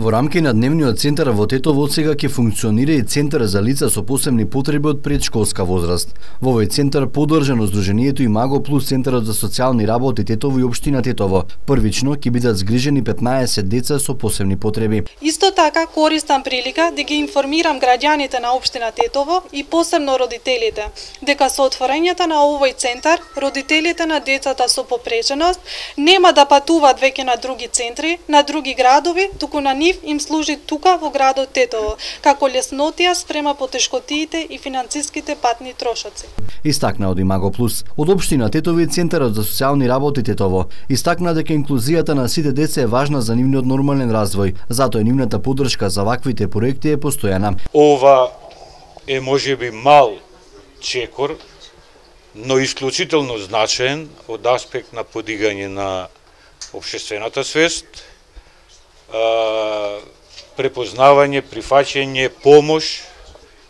Во рамки на дневниот центар во Тетово сега ќе функционира и центар за лица со посебни потреби од предшколска возраст. Во овој центар подржано Сдруженијето Маго плюс Центарот за социјални работи Тетово и општина Тетово. Првично ќе бидат згрижени 15 деца со посебни потреби. Исто така користам прилика да ги информирам граѓаните на општина Тетово и посебно родителите дека со отворањето на овој центар родителите на децата со попреченост нема да патуваат веќе на други центри, на други градови, туку на нив им служи тука во градот Тетово, како леснотија спрема потешкотиите и финансиските патни трошоци. Истакна од Имаго Плюс, од општина Тетово и Центарот за социјални работи Тетово, истакна дека инклузијата на сите деца е важна за нивниот нормален развој, затоа нивната поддршка за ваквите проекти е постојана. Ова е можеби мал чекор, но исклучително значаен од аспект на подигање на обшествената свест, препознавање, прифаќање, помош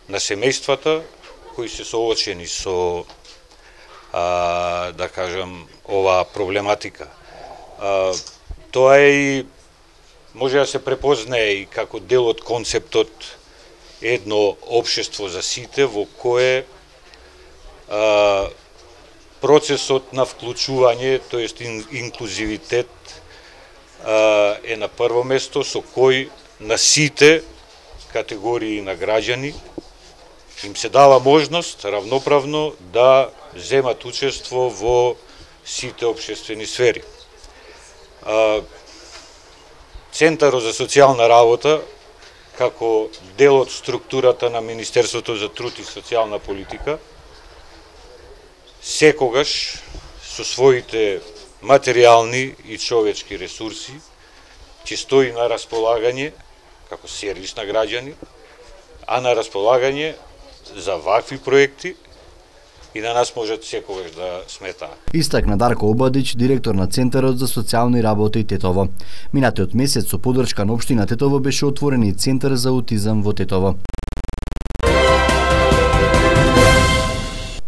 на семејствата кои се соочени со а, да кажам оваа проблематика. А, тоа е и може да се препознае и како дел од концептот едно обшество за сите во кое а, процесот на вклучување, тоест инклузивитет е на прво место со кој на сите категории на граѓани им се дава можност равноправно да земат учество во сите обшествени сфери. Центарот за социјална работа како дел од структурата на Министерството за труд и социјална политика секогаш со своите материјални и човечки ресурси ќе стои на располагање како сервис на граѓани, а на располагање за вакви проекти и на нас можат секогаш да смета. Истакна Дарко Обадич, директор на Центарот за социјални работи Тетово. Минатиот месец со поддршка на општина Тетово беше отворен и Центар за аутизам во Тетово.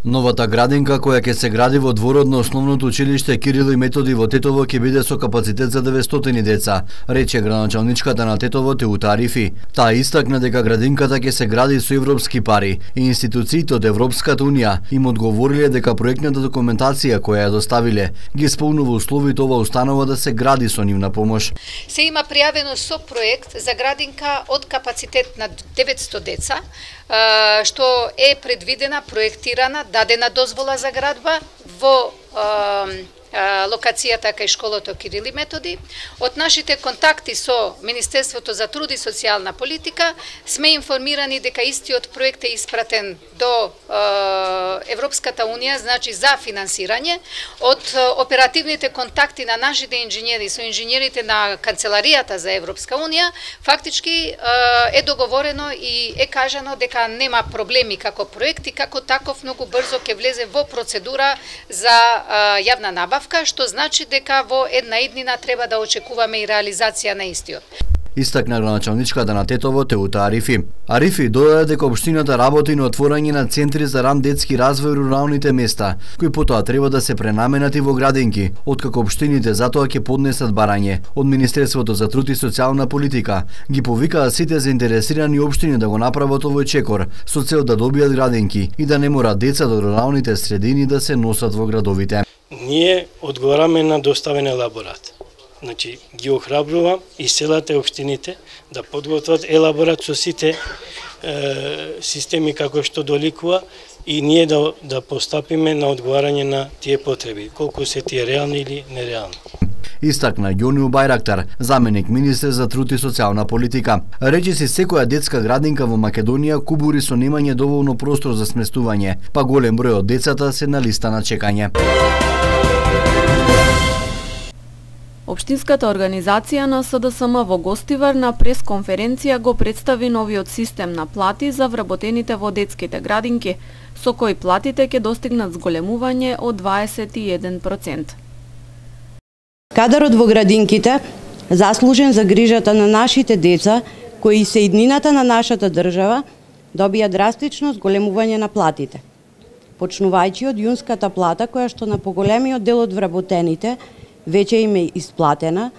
Новата градинка која ќе се гради во дворот на основното училиште Кирил и Методи во Тетово ќе биде со капацитет за 900 деца, рече градоначалничката на Тетово Теута Арифи. Таа истакна дека градинката ќе се гради со европски пари и институциите од Европската унија им одговориле дека проектната документација која ја доставиле ги исполнува условите ова установа да се гради со нивна помош. Се има пријавено со проект за градинка од капацитет на 900 деца, што е предвидена, проектирана, дадена дозвола за градба во локацијата кај школото Кирили Методи. Од нашите контакти со Министерството за труд и социјална политика сме информирани дека истиот проект е испратен до Европската унија, значи за финансирање. Од оперативните контакти на нашите инженери со инженерите на Канцеларијата за Европска унија, фактички е договорено и е кажано дека нема проблеми како проект и како таков многу брзо ќе влезе во процедура за јавна набава ставка, што значи дека во една иднина треба да очекуваме и реализација на истиот истакна граначалничката на Тетово Теута Арифи. Арифи додаде дека општината работи на отворање на центри за ран детски развој руралните места, кои потоа треба да се пренаменати во градинки, откако општините затоа ќе поднесат барање. Од Министерството за труд и социјална политика ги повикаа сите заинтересирани општини да го направат овој чекор со цел да добијат градинки и да не мора деца до руралните средини да се носат во градовите ние одговараме на доставен елаборат. Значи, ги охрабрувам и селата и општините да подготват елаборат со сите е, системи како што доликува и ние да, да постапиме на одговарање на тие потреби, колку се тие реални или нереални истакна Јониу Бајрактар, заменик министер за труд и социјална политика. Речи се секоја детска градинка во Македонија кубури со немање доволно простор за сместување, па голем број од децата се на листа на чекање. Обштинската организација на СДСМ во Гостивар на пресконференција го представи новиот систем на плати за вработените во детските градинки, со кој платите ќе достигнат зголемување од 21%. Кадарот во градинките, заслужен за грижата на нашите деца, кои се иднината на нашата држава, добија драстично зголемување на платите. Почнувајќи од јунската плата, која што на поголемиот дел од вработените – веќе им е исплатена,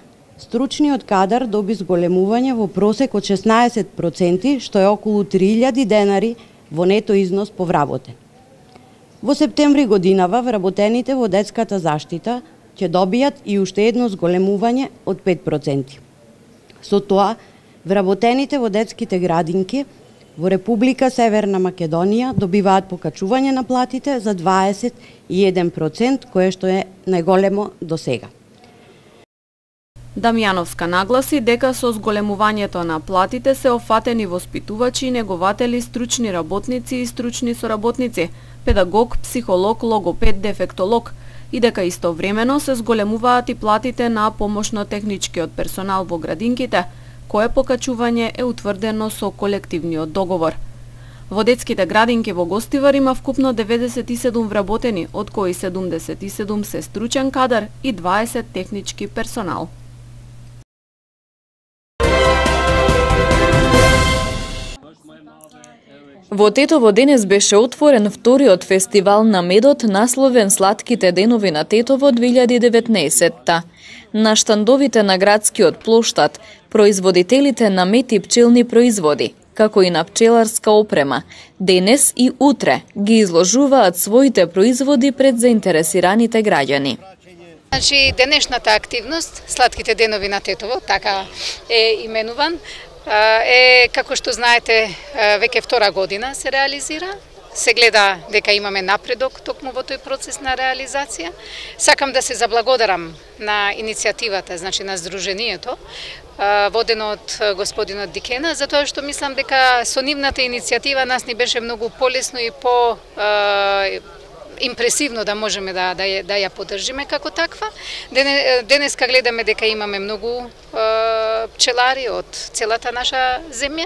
Стручниот кадар доби зголемување во просек од 16%, што е околу 3000 денари во нето износ по вработен. Во септември годинава вработените во детската заштита ќе добијат и уште едно зголемување од 5%. Со тоа, вработените во детските градинки во Република Северна Македонија добиваат покачување на платите за 21%, кое што е најголемо до сега. Дамјановска нагласи дека со зголемувањето на платите се офатени воспитувачи, негователи, стручни работници и стручни соработници, педагог, психолог, логопед, дефектолог и дека истовремено се зголемуваат и платите на помошно-техничкиот персонал во градинките, кое покачување е утврдено со колективниот договор. Во детските градинки во Гостивар има вкупно 97 вработени, од кои 77 се стручен кадар и 20 технички персонал. Во Тетово денес беше отворен вториот фестивал на медот насловен Сладките денови на Тетово 2019-та. На штандовите на градскиот плоштад, производителите на мети пчелни производи, како и на пчеларска опрема, денес и утре ги изложуваат своите производи пред заинтересираните граѓани. Значи, денешната активност, Сладките денови на Тетово, така е именуван, е, како што знаете, веќе втора година се реализира. Се гледа дека имаме напредок токму во тој процес на реализација. Сакам да се заблагодарам на иницијативата, значи на Сдруженијето, водено од господинот Дикена, затоа што мислам дека со нивната иницијатива нас ни беше многу полесно и по импресивно да можеме да, да, ја, да ја поддржиме како таква. денеска гледаме дека имаме многу пчелари од целата наша земја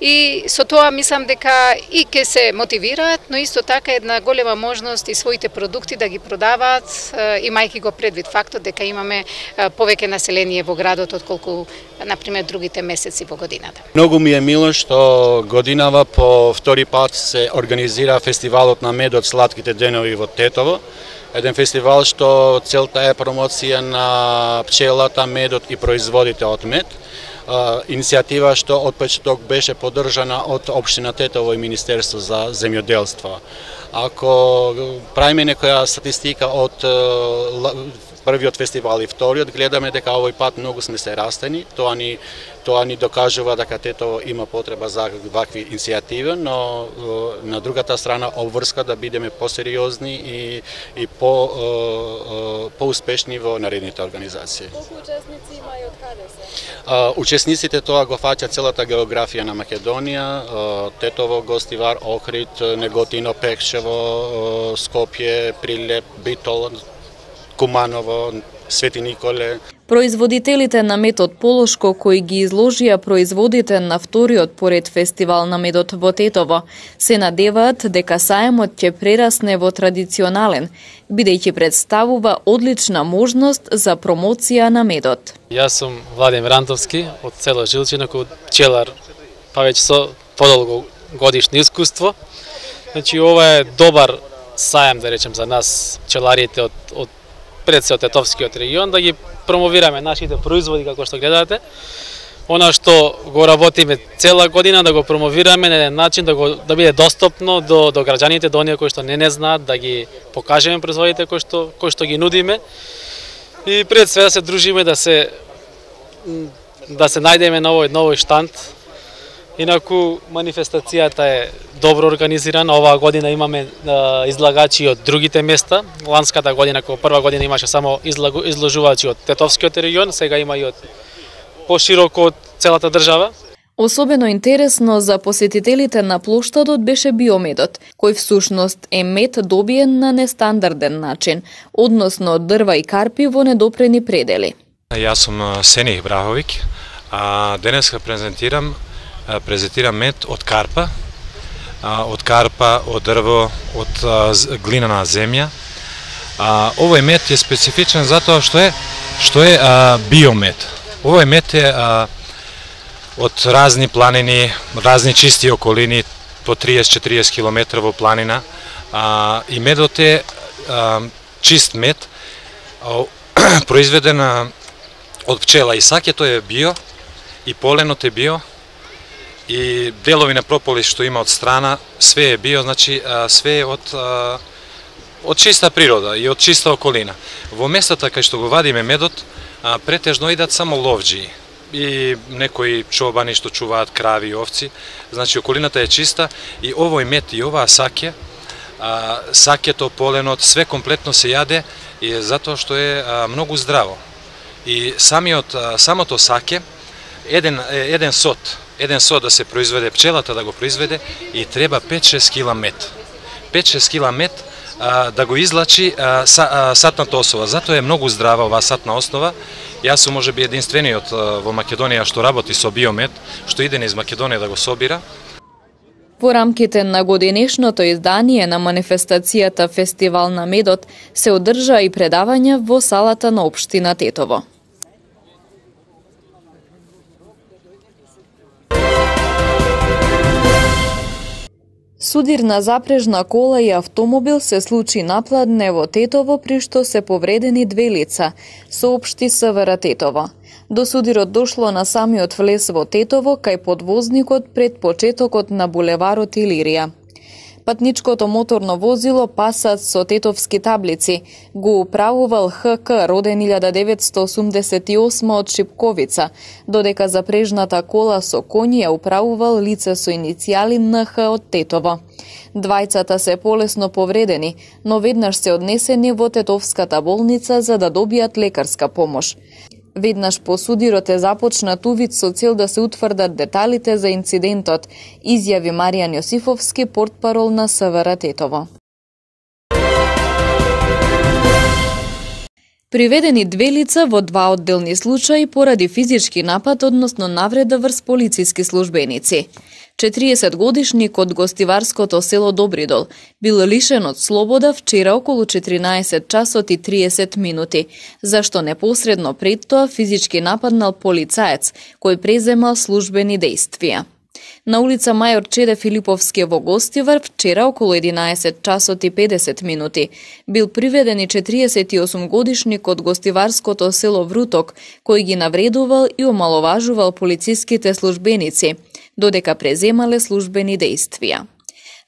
и со тоа мислам дека и ке се мотивираат, но исто така една голема можност и своите продукти да ги продаваат, имајќи го предвид фактот дека имаме повеќе население во градот отколку на пример другите месеци во годината. Многу ми е мило што годинава по втори пат се организира фестивалот на медот Сладките денови во Тетово. Еден фестивал што целта е промоција на пчелата, медот и производите од мед. Иницијатива што од почеток беше поддржана од Обштина Тетово и Министерство за земјоделство. Ако правиме некоја статистика од првиот фестивал и вториот, гледаме дека овој пат многу сме се растени, тоа ни тоа ни докажува дека Тетово има потреба за вакви иницијативи, но на другата страна обврска да бидеме посериозни и и по поуспешни во наредните организации. Колку учесници има и од каде се? Учесниците тоа го фаќа целата географија на Македонија, Тетово, Гостивар, Охрид, Неготино, Пекшево, Скопје, Прилеп, Битол, Куманово, Свети Николе. Производителите на метод Полошко кои ги изложија производите на вториот поред фестивал на медот во Тетово се надеваат дека саемот ќе прерасне во традиционален, бидејќи представува одлична можност за промоција на медот. Јас сум Владимир Рантовски од село Жилчино, кој пчелар, па веќе со подолго годишно искуство. Значи ова е добар саем да речем за нас пчеларите од, од пред се од Тетовскиот регион, да ги промовираме нашите производи, како што гледате. Она што го работиме цела година, да го промовираме на еден начин, да, го, да биде достапно до, до граѓаните, до оние кои што не не знаат, да ги покажеме производите кои што, кои што ги нудиме. И пред све да се дружиме, да се да се најдеме на овој, на овој штант, Инаку манифестацијата е добро организирана. Оваа година имаме а, излагачи од другите места. Ланската година, кога прва година имаше само излагу, изложувачи од Тетовскиот регион, сега има и од пошироко од целата држава. Особено интересно за посетителите на плоштадот беше биомедот, кој всушност е мед добиен на нестандарден начин, односно од дрва и карпи во недопрени предели. Јас сум Сених Браховик, а денес презентирам презентира мед од карпа, од карпа, од дрво, од глинана земја. Овој мед е специфичен затоа што е што е биомед. Овој мед е од разни планини, разни чисти околини, по 30-40 км во планина. И медот е чист мед, произведен од пчела и сакето е био, и поленот е био, и делови на прополис што има од страна, све е био, значи све е од од чиста природа и од чиста околина. Во местата кај што го вадиме медот, претежно идат само ловџи и некои чобани што чуваат крави и овци. Значи околината е чиста и овој мед и оваа саке, сакето, поленот, све комплетно се јаде и затоа што е многу здраво. И самиот самото саке еден еден сот, еден со да се произведе пчелата да го произведе и треба 5-6 кила мед. 5-6 кила мед да го излачи сатната основа. Затоа е многу здрава оваа сатна основа. Јас сум можеби единствениот во Македонија што работи со биомед, што иде низ Македонија да го собира. Во рамките на годинешното издание на манифестацијата Фестивал на медот се одржа и предавање во салата на Обштина Тетово. Судир на запрежна кола и автомобил се случи напладне во Тетово, при што се повредени две лица, соопшти СВР Тетово. До судирот дошло на самиот влез во Тетово, кај подвозникот пред почетокот на булеварот Илирија. Патничкото моторно возило Пасат со тетовски таблици го управувал ХК роден 1988 од Шипковица, додека запрежната кола со коњи ја управувал лице со иницијали НХ од Тетово. Двајцата се полесно повредени, но веднаш се однесени во Тетовската болница за да добијат лекарска помош. Веднаш по судирот е започнат увид со цел да се утврдат деталите за инцидентот, изјави Маријан Јосифовски, портпарол на СВР Тетово. Приведени две лица во два одделни случаи поради физички напад, односно навреда врз полициски службеници. 40 годишник од гостиварското село Добридол бил лишен од слобода вчера околу 14 часот и 30 минути, зашто непосредно пред тоа физички нападнал полицаец кој преземал службени действија. На улица Мајор Чеде Филиповски во Гостивар вчера околу 11 часот и 50 минути бил приведен и 48 годишник од гостиварското село Вруток кој ги навредувал и омаловажувал полициските службеници додека преземале службени действија.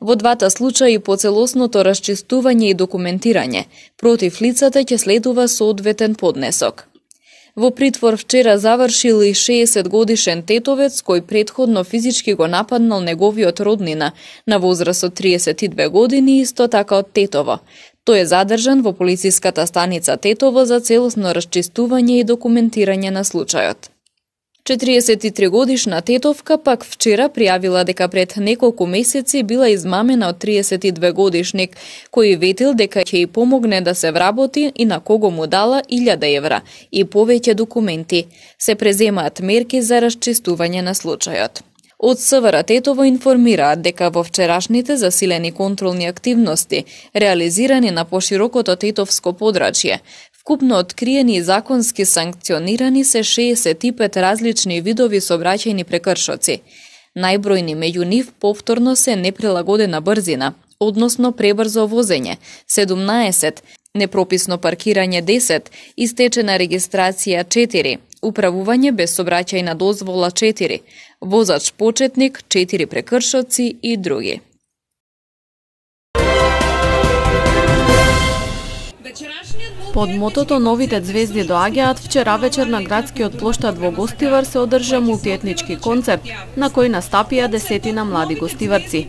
Во двата случаи по целосното расчистување и документирање против лицата ќе следува соодветен поднесок. Во притвор вчера завршил и 60 годишен тетовец кој предходно физички го нападнал неговиот роднина на возраст од 32 години исто така од Тетово. Тој е задржан во полициската станица Тетово за целосно расчистување и документирање на случајот. 43 годишна тетовка пак вчера пријавила дека пред неколку месеци била измамена од 32 годишник, кој ветил дека ќе ја помогне да се вработи и на кого му дала 1000 евра и повеќе документи. Се преземаат мерки за расчистување на случајот. Од СВР Тетово информираат дека во вчерашните засилени контролни активности, реализирани на поширокото тетовско подрачје, Вкупно откриени и законски санкционирани се 65 различни видови сообраќајни прекршоци. Најбројни меѓу нив повторно се неприлагодена брзина, односно пребрзо возење, 17, непрописно паркирање 10, истечена регистрација 4, управување без собраќајна дозвола 4, возач почетник 4 прекршоци и други. Вечерашни Под мотото Новите звезди доаѓаат вчера вечер на градскиот плоштад во Гостивар се одржа мултиетнички концерт на кој настапија десетина млади гостиварци.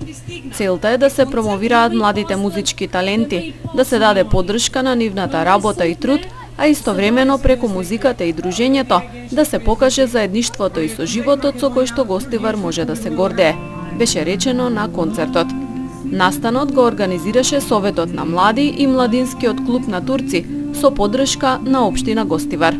Целта е да се промовираат младите музички таленти, да се даде поддршка на нивната работа и труд, а истовремено преку музиката и дружењето да се покаже заедништвото и соживотот со кој што Гостивар може да се гордее, беше речено на концертот. Настанот го организираше Советот на млади и Младинскиот клуб на турци со подршка на Обштина Гостивар.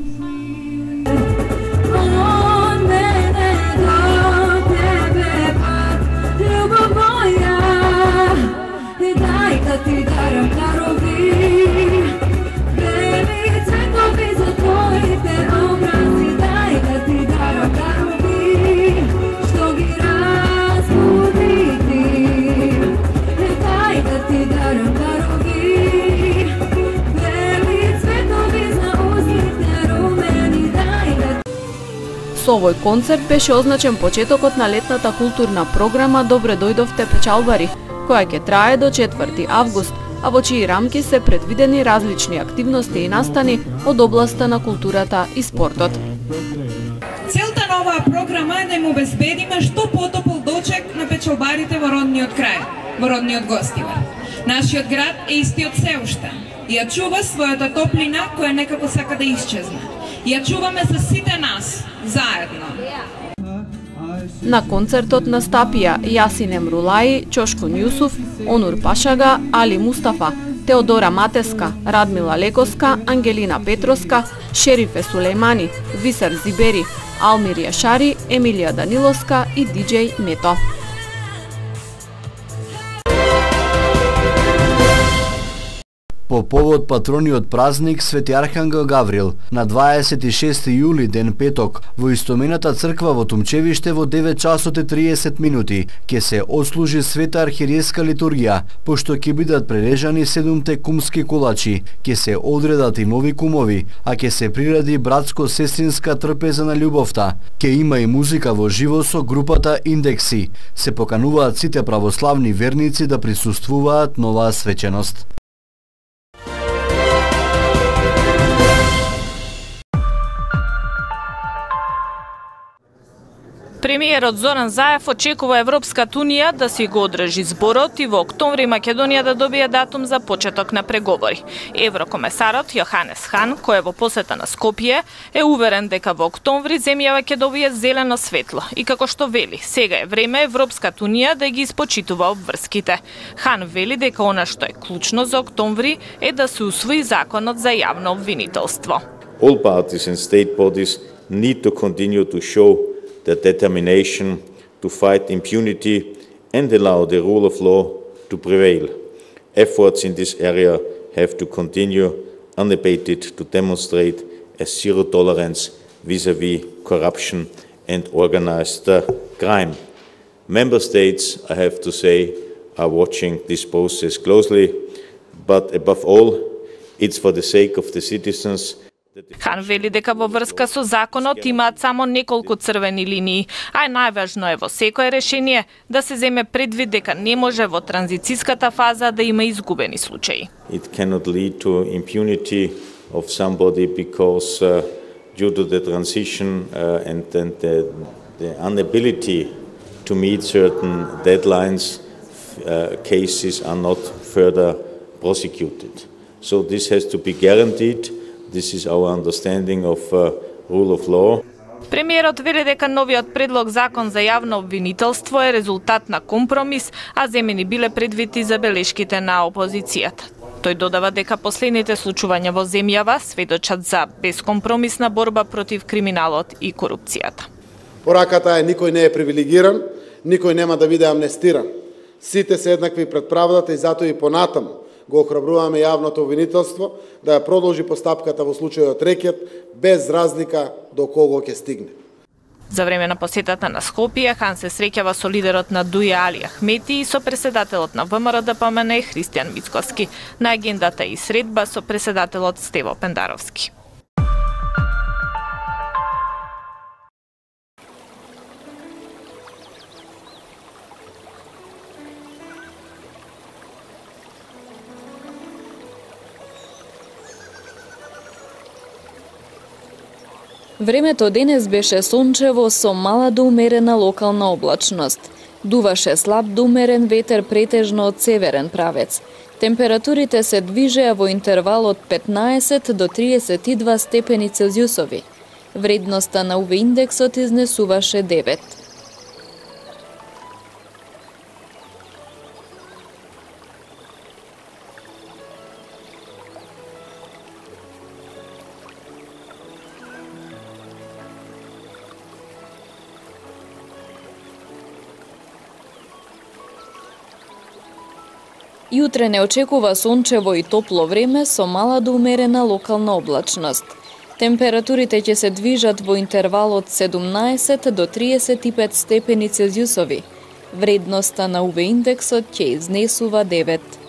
Овој концерт беше означен почетокот на летната културна програма Добре дојдовте печалбари, која ќе трае до 4 август, а во чии рамки се предвидени различни активности и настани од областа на културата и спортот. Целта на оваа програма е да им обезбедиме што потопол дочек на печалбарите во родниот крај, во родниот гостивар. Нашиот град е истиот се уште и ја чува својата топлина која некако сака да исчезне. Ја чуваме со сите нас, заедно. На концертот настапија Јасин Емрулаи, Чошко Јусуф, Онур Пашага, Али Мустафа, Теодора Матеска, Радмила Лекоска, Ангелина Петроска, Шерифе Сулеймани, Висар Зибери, Алмир Јашари, Емилија Даниловска и диджеј Мето. По повод патрониот празник Свети Архангел Гаврил на 26 јули ден петок во истомената црква во Тумчевиште во 9 часот и 30 минути ќе се отслужи света архиереска литургија, пошто ќе бидат прережани седумте кумски колачи, ќе се одредат и нови кумови, а ќе се приради братско-сестринска трпеза на љубовта. Ќе има и музика во живо со групата Индекси. Се покануваат сите православни верници да присуствуваат на оваа свеченост. Премиерот Зоран Заев очекува Европската Унија да си го одржи зборот и во октомври Македонија да добие датум за почеток на преговори. Еврокомесарот Јоханес Хан, кој е во посета на Скопје, е уверен дека во октомври земјава ќе добие зелено светло и како што вели, сега е време Европската Унија да ги испочитува обврските. Хан вели дека она што е клучно за октомври е да се усвои законот за јавно обвинителство. All parties and state bodies need to continue to show their determination to fight impunity and allow the rule of law to prevail. Efforts in this area have to continue unabated to demonstrate a zero tolerance vis-à-vis -vis corruption and organized uh, crime. Member states, I have to say, are watching this process closely, but above all, it's for the sake of the citizens Хан вели дека во врска со законот имаат само неколку црвени линии, а најважно е во секое решение да се земе предвид дека не може во транзициската фаза да има изгубени случаи. It cannot lead to impunity of somebody because uh, due to the transition uh, and, and the, the inability to meet certain deadlines, uh, cases are not further prosecuted. So this has to be guaranteed This is our understanding of uh, rule of law. Премиерот вели дека новиот предлог закон за јавно обвинителство е резултат на компромис, а земени биле предвити забелешките на опозицијата. Тој додава дека последните случувања во земјава сведочат за бескомпромисна борба против криминалот и корупцијата. Пораката е никој не е привилегиран, никој нема да биде амнестиран. Сите се еднакви пред правдата и затоа и понатаму го охрабруваме јавното обвинителство да ја продолжи постапката во случајот рекет без разлика до кого ќе стигне. За време на посетата на Скопје, Хан се среќава со лидерот на Дуја Али Ахмети и со преседателот на ВМРО да ДПМН Христијан Мицковски. На агендата и средба со преседателот Стево Пендаровски. Времето денес беше сончево со мала до умерена локална облачност. Дуваше слаб до умерен ветер претежно од северен правец. Температурите се движеа во интервал од 15 до 32 степени Целзиусови. Вредноста на УВ индексот изнесуваше 9. Јутре не очекува сончево и топло време со мала до умерена локална облачност. Температурите ќе се движат во интервал од 17 до 35 степени Целзиусови. Вредноста на УВ индексот ќе изнесува 9.